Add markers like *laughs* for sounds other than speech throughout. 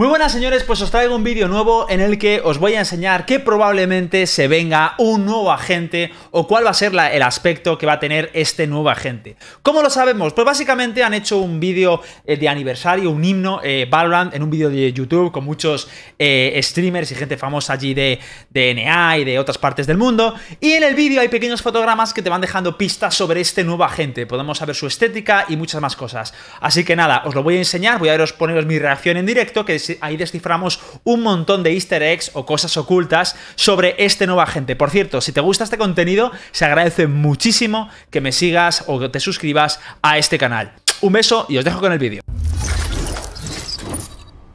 Muy buenas señores, pues os traigo un vídeo nuevo en el que os voy a enseñar que probablemente se venga un nuevo agente o cuál va a ser el aspecto que va a tener este nuevo agente. ¿Cómo lo sabemos? Pues básicamente han hecho un vídeo eh, de aniversario, un himno eh, en un vídeo de YouTube con muchos eh, streamers y gente famosa allí de, de NA y de otras partes del mundo y en el vídeo hay pequeños fotogramas que te van dejando pistas sobre este nuevo agente. Podemos saber su estética y muchas más cosas. Así que nada, os lo voy a enseñar, voy a veros, poneros mi reacción en directo que es ahí desciframos un montón de easter eggs o cosas ocultas sobre este nuevo agente. Por cierto, si te gusta este contenido, se agradece muchísimo que me sigas o que te suscribas a este canal. Un beso y os dejo con el vídeo.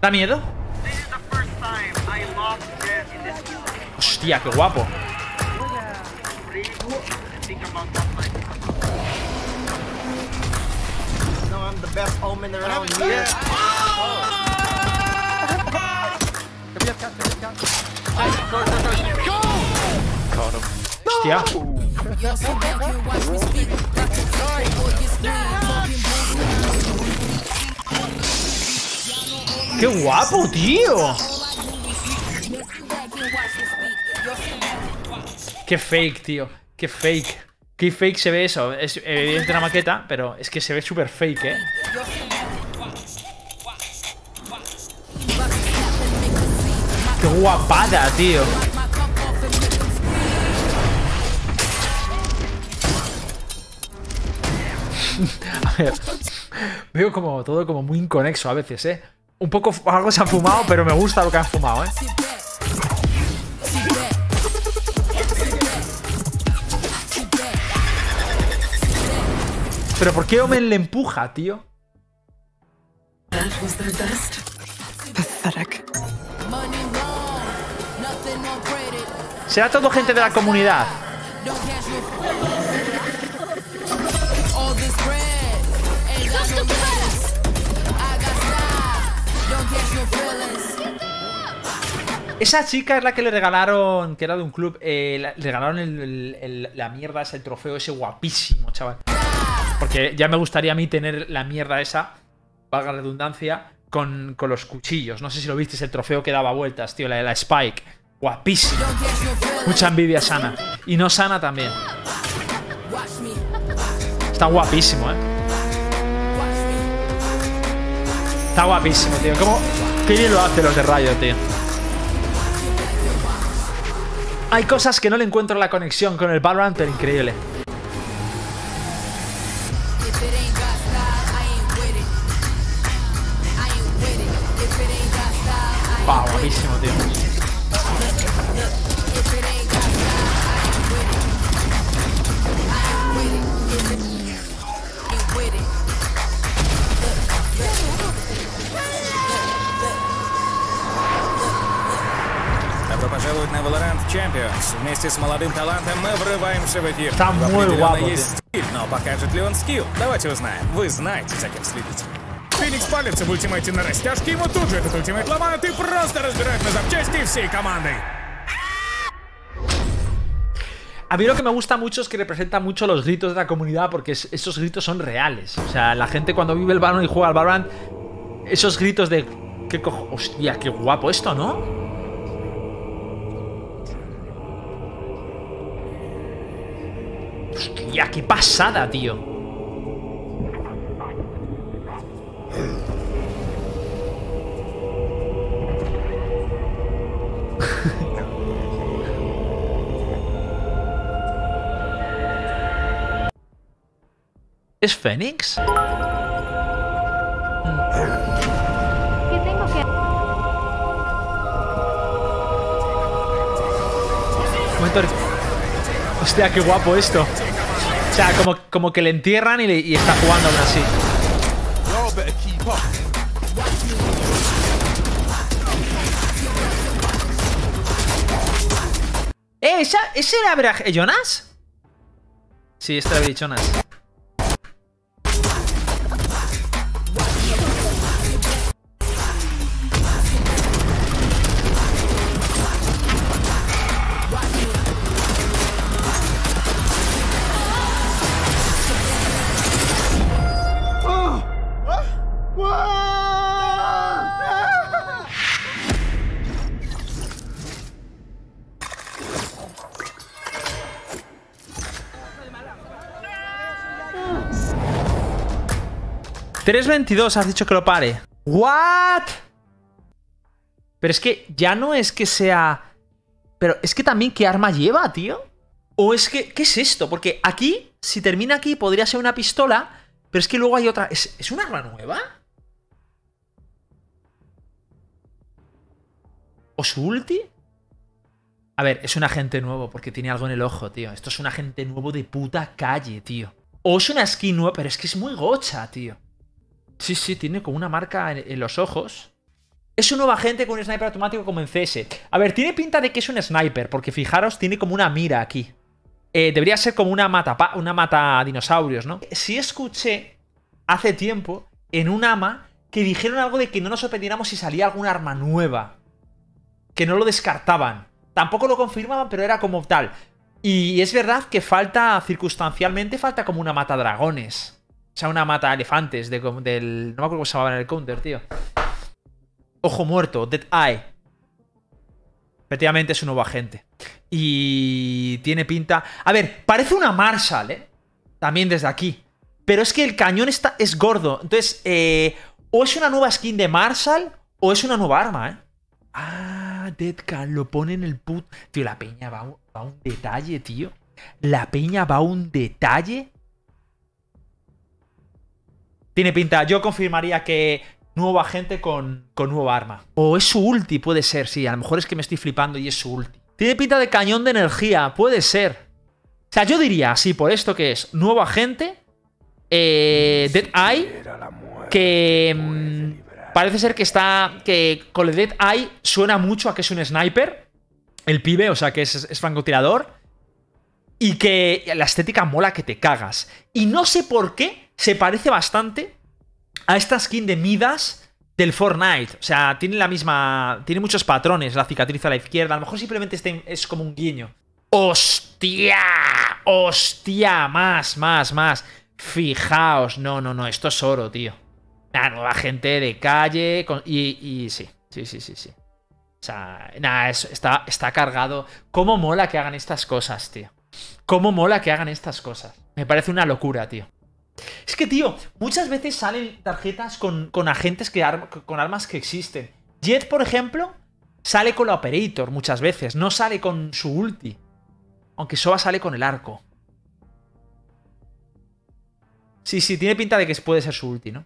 ¿Da miedo? Hostia, qué guapo. Hostia. ¡Qué guapo, tío! ¡Qué fake, tío! ¡Qué fake! ¡Qué fake se ve eso! Es evidente una maqueta, pero es que se ve súper fake, ¿eh? ¡Qué guapada, tío! *laughs* a ver, veo como todo como muy inconexo a veces, ¿eh? Un poco algo se ha fumado, pero me gusta lo que han fumado, ¿eh? Pero ¿por qué Omen le empuja, tío? Será todo gente de la comunidad. Esa chica es la que le regalaron, que era de un club, eh, le regalaron la mierda ese, el trofeo ese guapísimo, chaval. Porque ya me gustaría a mí tener la mierda esa, valga la redundancia, con, los cuchillos. No sé si lo visteis, el trofeo que daba vueltas, tío, la de la Spike. Guapísimo. Mucha envidia sana. Y no sana también. Está guapísimo, ¿eh? Está guapísimo, tío. ¿Cómo? Qué bien lo hace los de rayo, tío. Hay cosas que no le encuentro la conexión con el Valorant, pero increíble. Wow, guapísimo, tío. пожаловать на Valorant Champions. Вместе с молодым талантом мы врываемся в эфир. Там мой guapo, есть стиль, но покажет ли он скилл? Давайте узнаем. Вы знаете, за кем следить. Феникс палится в ультимейте на растяжке, ему тут же этот ультимейт ломают и просто разбирают на запчасти всей командой. A mí lo que me gusta mucho es que representa mucho los gritos de la comunidad porque es, esos gritos son reales. O sea, la gente cuando vive el Valorant y juega al Valorant, esos gritos de... ¿Qué cojo? Hostia, qué guapo esto, ¿no? Hostia, qué pasada, tío. *laughs* ¿Es Fénix? Hostia, qué guapo esto. O sea, como, como que le entierran y, le, y está jugando aún así. ¿Eh? ¿Esa, ¿Ese era Jonas? Sí, este era Jonas. 3.22 has dicho que lo pare. ¿What? Pero es que ya no es que sea... Pero es que también qué arma lleva, tío. O es que... ¿Qué es esto? Porque aquí, si termina aquí, podría ser una pistola. Pero es que luego hay otra... ¿Es, ¿es un arma nueva? ¿O su ulti? A ver, es un agente nuevo porque tiene algo en el ojo, tío. Esto es un agente nuevo de puta calle, tío. O es una skin nueva, pero es que es muy gocha, tío. Sí, sí, tiene como una marca en, los ojos. Es un nuevo agente con un sniper automático como en CS. A ver, tiene pinta de que es un sniper, porque fijaros, tiene como una mira aquí. Eh, debería ser como una mata, una mata dinosaurios, ¿no? Sí escuché hace tiempo en un ama que dijeron algo de que no nos sorprendiéramos si salía alguna arma nueva. Que no lo descartaban. Tampoco lo confirmaban, pero era como tal. Y es verdad que falta, circunstancialmente, falta como una mata dragones. O sea, una mata elefantes de, del... No me acuerdo cómo se llamaba en el counter, tío. Ojo muerto, Dead Eye. Efectivamente es un nuevo agente. Y tiene pinta... A ver, parece una Marshall, ¿eh? También desde aquí. Pero es que el cañón está, es gordo. Entonces, eh, o es una nueva skin de Marshall o es una nueva arma, ¿eh? Ah, Deadcan lo pone en el put. Tío, la peña va, a un detalle, tío. La peña va a un detalle. Tiene pinta. Yo confirmaría que nuevo agente con, con nueva arma. O es su ulti, puede ser, sí. A lo mejor es que me estoy flipando y es su ulti. Tiene pinta de cañón de energía, puede ser. O sea, yo diría, sí, por esto que es nuevo agente, eh, Dead Eye, que... Mm, Parece ser que está. que con el Dead Eye suena mucho a que es un sniper. El pibe, o sea que es francotirador. Y que la estética mola que te cagas. Y no sé por qué se parece bastante a esta skin de Midas del Fortnite. O sea, tiene la misma. Tiene muchos patrones. La cicatriz a la izquierda. A lo mejor simplemente este es como un guiño. ¡Hostia! ¡Hostia! Más, más, más. Fijaos. No, no, no. Esto es oro, tío. Nada, nueva gente de calle. y, sí, sí, sí, sí, sí. O sea, nada, está, está cargado. ¿Cómo mola que hagan estas cosas, tío? ¿Cómo mola que hagan estas cosas? Me parece una locura, tío. Es que, tío, muchas veces salen tarjetas con, agentes que con armas que existen. Jet, por ejemplo, sale con la Operator muchas veces. No sale con su ulti. Aunque Soba sale con el arco. Sí, sí, tiene pinta de que puede ser su ulti, ¿no?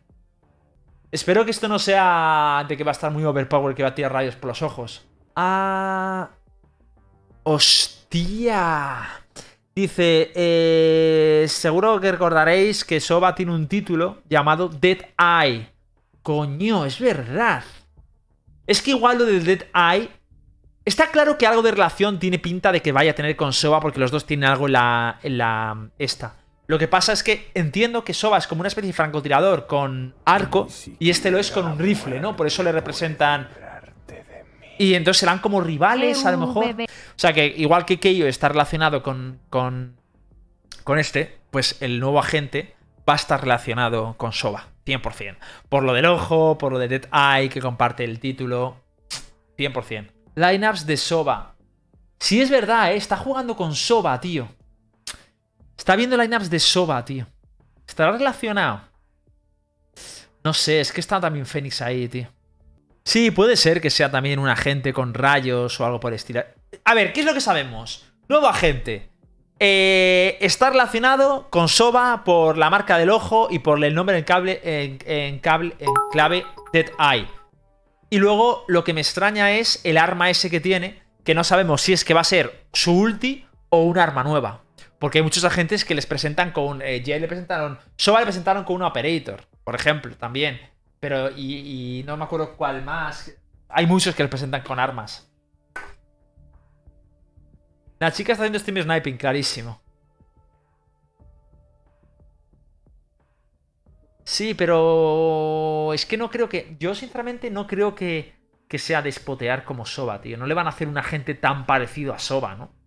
Espero que esto no sea de que va a estar muy overpower que va a tirar rayos por los ojos. Ah... ¡Hostia! Dice, eh, seguro que recordaréis que Soba tiene un título llamado Dead Eye. Coño, es verdad. Es que igual lo del Dead Eye... Está claro que algo de relación tiene pinta de que vaya a tener con Soba porque los dos tienen algo en la... En la esta. Lo que pasa es que entiendo que Soba es como una especie de francotirador con arco y este lo es con un rifle, ¿no? Por eso le representan... Y entonces serán como rivales, a lo mejor. O sea que igual que Keio está relacionado con, con, con este, pues el nuevo agente va a estar relacionado con Soba, 100%. Por lo del ojo, por lo de Dead Eye, que comparte el título, 100%. Lineups de Soba. Si es verdad, ¿eh? está jugando con Soba, tío. Está viendo lineups de Soba, tío. ¿Estará relacionado? No sé, es que está también Fénix ahí, tío. Sí, puede ser que sea también un agente con rayos o algo por estilo. A ver, ¿qué es lo que sabemos? Nuevo agente. Eh, está relacionado con Soba por la marca del ojo y por el nombre en cable en, cable en clave Dead Eye. Y luego lo que me extraña es el arma ese que tiene, que no sabemos si es que va a ser su ulti o un arma nueva. Porque hay muchos agentes que les presentan con. Eh, le presentaron. Soba le presentaron con un operator, por ejemplo, también. Pero. Y, no me acuerdo cuál más. Hay muchos que les presentan con armas. La chica está haciendo stream sniping, clarísimo. Sí, pero. Es que no creo que. Yo, sinceramente, no creo que, que sea despotear como Soba, tío. No le van a hacer un agente tan parecido a Soba, ¿no?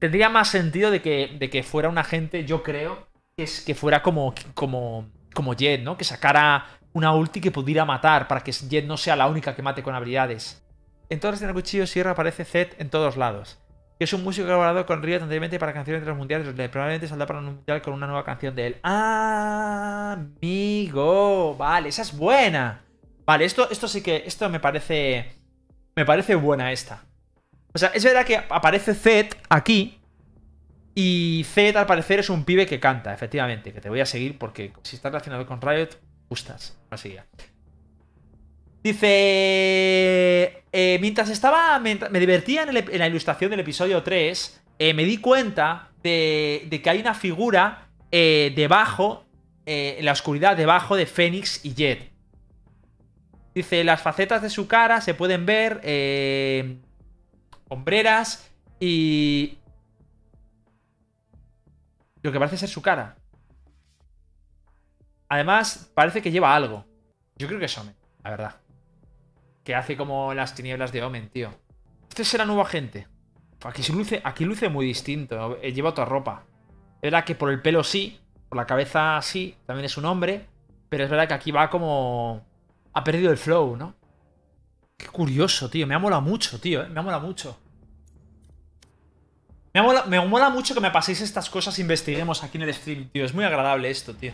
tendría más sentido de que, de que fuera un agente, yo creo, que, es, que fuera como, como, como Jet, ¿no? Que sacara una ulti que pudiera matar para que Jet no sea la única que mate con habilidades. En todas las de cuchillo Sierra aparece Zed en todos lados. que es un músico que ha colaborado con Riot anteriormente para canciones de los mundiales. Probablemente saldrá para un mundial con una nueva canción de él. ¡Ah, amigo! Vale, esa es buena. Vale, esto, esto sí que. Esto me parece. Me parece buena esta. O sea, es verdad que aparece Zed aquí. Y Zed al parecer es un pibe que canta, efectivamente. Que te voy a seguir porque si está relacionado con Riot, gustas. Así ya. Dice. eh, mientras estaba. me divertía en, la ilustración del episodio 3. eh, me di cuenta de, que hay una figura eh, debajo. en la oscuridad, debajo de Fénix y Jet. Dice: las facetas de su cara se pueden ver. hombreras y. Lo que parece ser su cara. Además, parece que lleva algo. Yo creo que es Omen, la verdad. Que hace como las tinieblas de Omen, tío. Este será nuevo agente. Aquí, se luce, aquí luce muy distinto. eh, Lleva otra ropa. Es verdad que por el pelo sí. Por la cabeza sí. También es un hombre. Pero es verdad que aquí va como. Ha perdido el flow, ¿no? Qué curioso, tío. Me ha molado mucho, tío. ¿eh? Me ha molado mucho. Me mola, me mola mucho que me paséis estas cosas e investiguemos aquí en el stream, tío. Es muy agradable esto, tío.